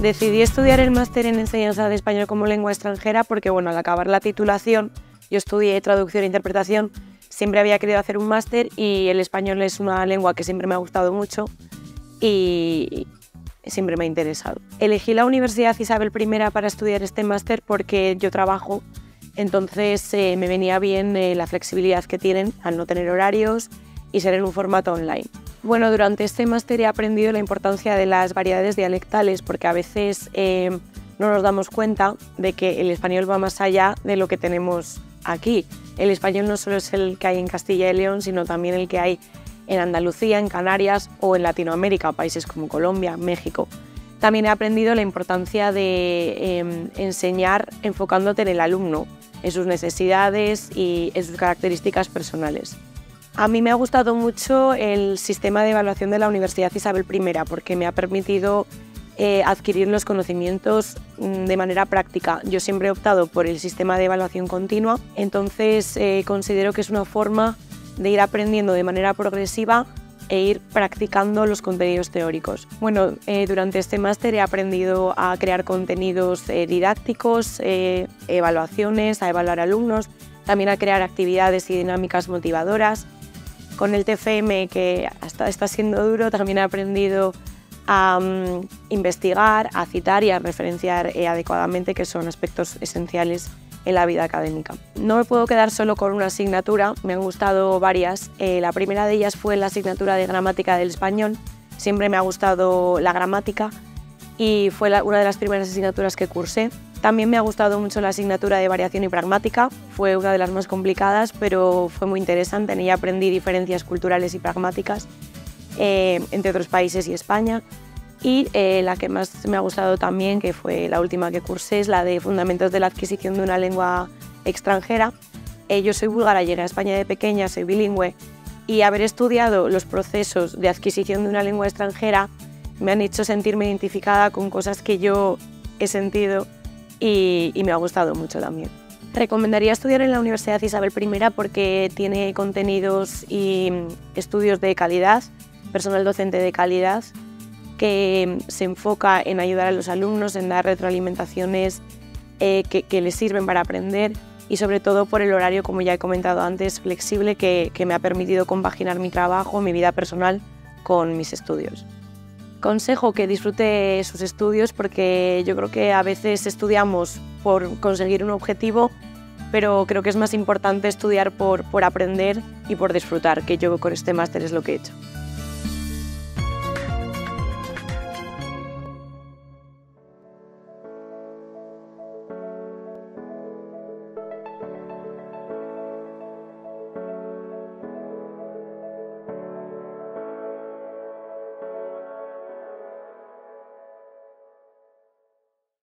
Decidí estudiar el máster en enseñanza de español como lengua extranjera porque, bueno, al acabar la titulación, yo estudié traducción e interpretación, siempre había querido hacer un máster y el español es una lengua que siempre me ha gustado mucho y siempre me ha interesado. Elegí la Universidad Isabel I para estudiar este máster porque yo trabajo, entonces eh, me venía bien eh, la flexibilidad que tienen al no tener horarios y ser en un formato online. Bueno, durante este máster he aprendido la importancia de las variedades dialectales porque a veces eh, no nos damos cuenta de que el español va más allá de lo que tenemos aquí. El español no solo es el que hay en Castilla y León, sino también el que hay en Andalucía, en Canarias o en Latinoamérica, países como Colombia, México. También he aprendido la importancia de em, enseñar enfocándote en el alumno, en sus necesidades y en sus características personales. A mí me ha gustado mucho el sistema de evaluación de la Universidad Isabel I porque me ha permitido eh, adquirir los conocimientos mm, de manera práctica. Yo siempre he optado por el sistema de evaluación continua, entonces eh, considero que es una forma de ir aprendiendo de manera progresiva e ir practicando los contenidos teóricos. Bueno, eh, durante este máster he aprendido a crear contenidos didácticos, evaluaciones, a evaluar alumnos, también a crear actividades y dinámicas motivadoras con el TFM, que hasta está siendo duro, también he aprendido a mm, investigar, a citar y a referenciar eh, adecuadamente, que son aspectos esenciales en la vida académica. No me puedo quedar solo con una asignatura, me han gustado varias. Eh, la primera de ellas fue la asignatura de gramática del español. Siempre me ha gustado la gramática y fue una de las primeras asignaturas que cursé. También me ha gustado mucho la asignatura de variación y pragmática, fue una de las más complicadas, pero fue muy interesante. En ella aprendí diferencias culturales y pragmáticas eh, entre otros países y España. Y eh, la que más me ha gustado también, que fue la última que cursé, es la de Fundamentos de la adquisición de una lengua extranjera. Eh, yo soy búlgara, llegué a España de pequeña, soy bilingüe, y haber estudiado los procesos de adquisición de una lengua extranjera me han hecho sentirme identificada con cosas que yo he sentido y, me ha gustado mucho también. Recomendaría estudiar en la Universidad Isabel I porque tiene contenidos y estudios de calidad, personal docente de calidad, que se enfoca en ayudar a los alumnos, en dar retroalimentaciones eh, que, les sirven para aprender y sobre todo por el horario, como ya he comentado antes, flexible que me ha permitido compaginar mi trabajo, mi vida personal con mis estudios consejo que disfrute sus estudios porque yo creo que a veces estudiamos por conseguir un objetivo, pero creo que es más importante estudiar por, por aprender y por disfrutar, que yo con este máster es lo que he hecho.